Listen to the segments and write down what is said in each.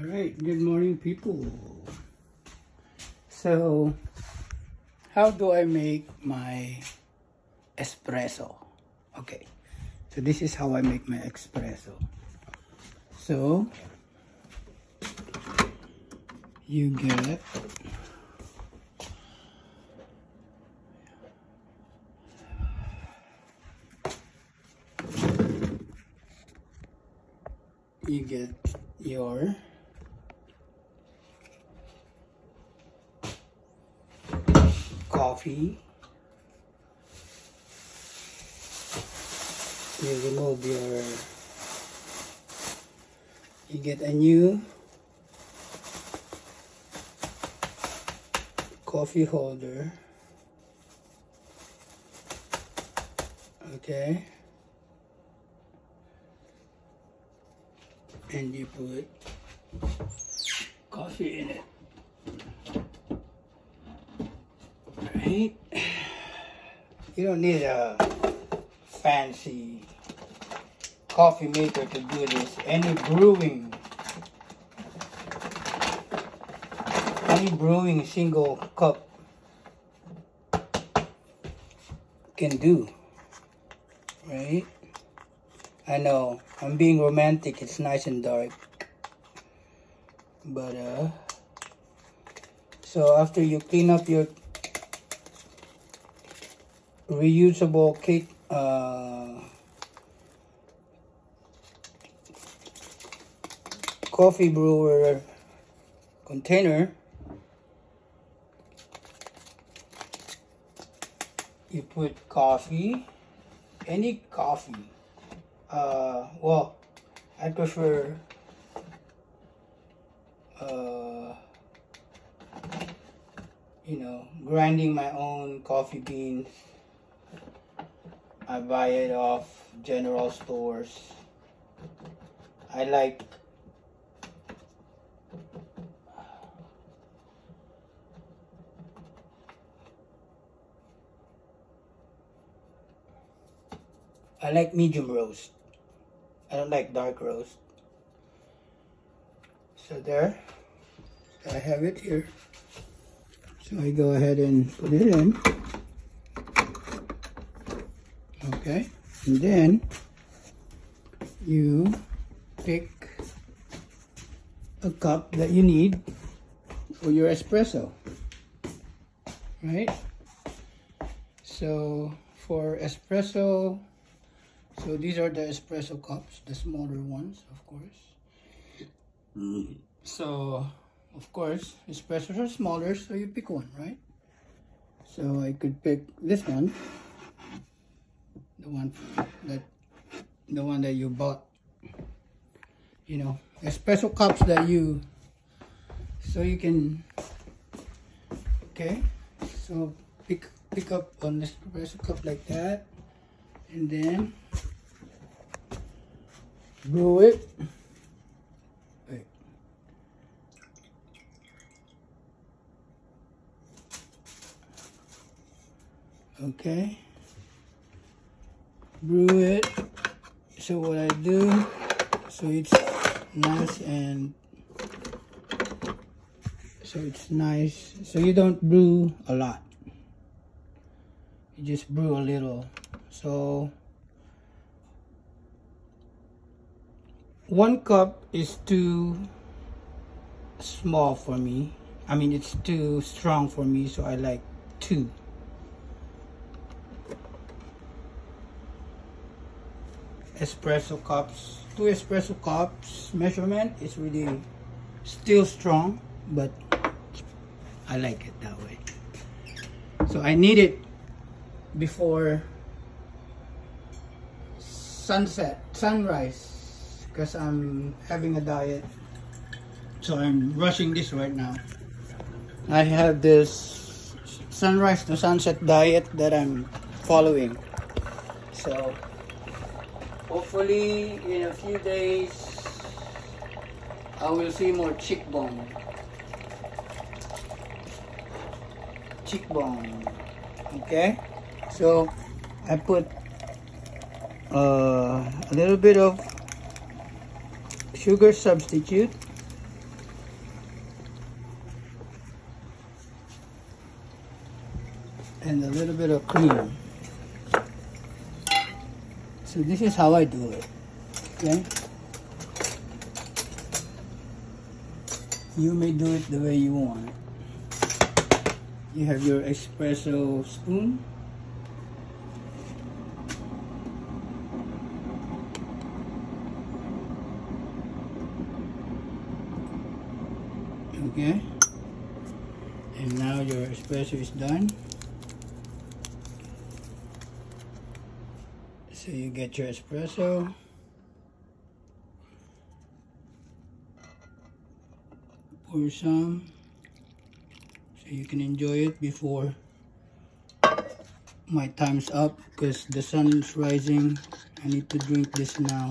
All right, good morning, people. So, how do I make my espresso? Okay, so this is how I make my espresso. So, you get you get your coffee. You remove your you get a new coffee holder. Okay. And you put coffee in it right you don't need a fancy coffee maker to do this. Any brewing any brewing single cup can do right? I know I'm being romantic it's nice and dark but uh so after you clean up your reusable cake uh, coffee brewer container. You put coffee any coffee. Uh, well I prefer uh, you know grinding my own coffee beans I buy it off general stores. I like I like medium roast. I don't like dark roast. So there, I have it here. So I go ahead and put it in okay. And then you pick a cup that you need for your espresso. Right? So for espresso so these are the espresso cups the smaller ones of course. So of course espressos are smaller so you pick one right? So I could pick this one the one that the one that you bought. You know a special cups that you so you can okay so pick pick up on this espresso cup like that and then brew it. Okay brew it. So what I do so it's nice and so it's nice. So you don't brew a lot. You just brew a little. So one cup is too small for me. I mean it's too strong for me so I like two espresso cups. Two espresso cups measurement is really still strong but I like it that way. So I need it before sunset sunrise because I'm having a diet. So I'm rushing this right now. I have this sunrise to sunset diet that I'm following. So Hopefully, in a few days, I will see more cheekbone. Cheekbone. Okay? So, I put uh, a little bit of sugar substitute. And a little bit of cream. So this is how I do it. Okay? You may do it the way you want. You have your espresso spoon. Okay. And now your espresso is done. So you get your espresso. Pour some so you can enjoy it before my time's up because the sun is rising. I need to drink this now.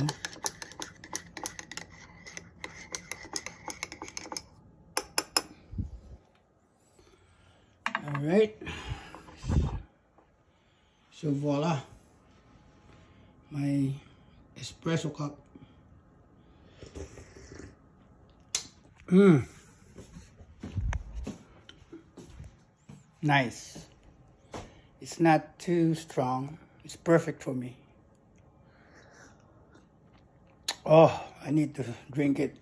All right. So voila, my espresso cup. Mmm. Nice. It's not too strong. It's perfect for me. Oh, I need to drink it.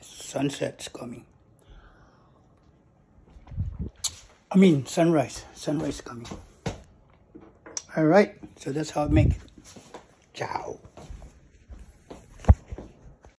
Sunset's coming. I mean, sunrise. Sunrise coming. All right, so that's how I make it. Tchau.